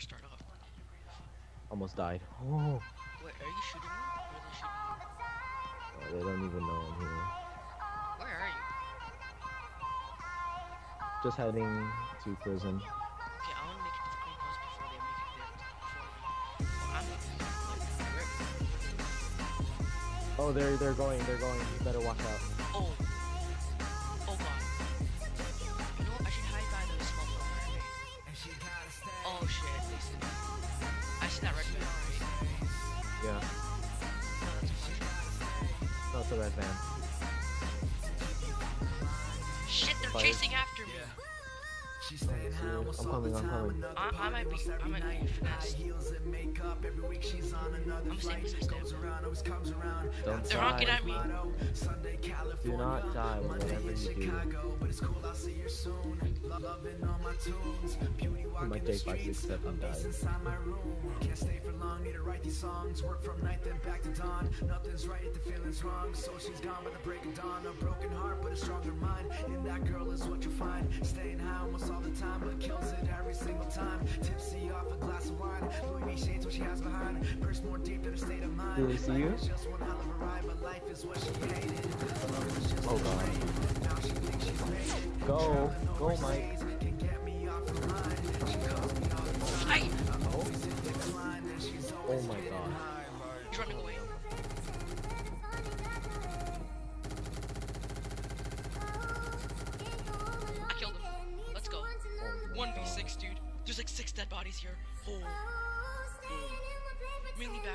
crash start off. Almost died. Oh, Wait, are you shooting me? Or are they shooting you? oh, they don't even know I'm here. Where are you? Just heading to prison. Okay, I want to make it to the greenhouse before they make it there. Before me. Oh, Oh, they're they're going. They're going. You better watch out. Oh push. No, red van. Shit, they're Fire. chasing after me. She's staying high I'm coming, I'm coming. I, I might be, I every might night. be High finessed. heels and makeup. Every week she's on another I'm flight. safe, safe, Goes safe. around, always comes around. Don't They're honking die. at me. Motto, Sunday, California. not die with Monday whatever in you do. Chicago, but it's cool. I'll see you Loving all my tunes. Beauty walking might the take five, six, streets. seven A beast inside my room. Can't stay for long. Need to write these songs. Work from night then back to dawn. Nothing's right if the feeling's wrong. So she's gone by the break of dawn. A broken heart, but a stronger mind. And that girl is what you find. Staying high almost all the time, but kills it every single time. Tipsy off a glass of wine. Louis V shades what she has behind. Purse more deep than her state of mind. Do they see Life you? is just one hell of a ride, but life is what she hated. Love was just Oh, God. Go. Go, Mike. overseas Can get me off her mind. She calls me all the time. Hey! I'm always in decline, and she's Oh my God. He's running away. I killed him. Let's go. 1v6, dude. There's like six dead bodies here. Oh. Mainly back.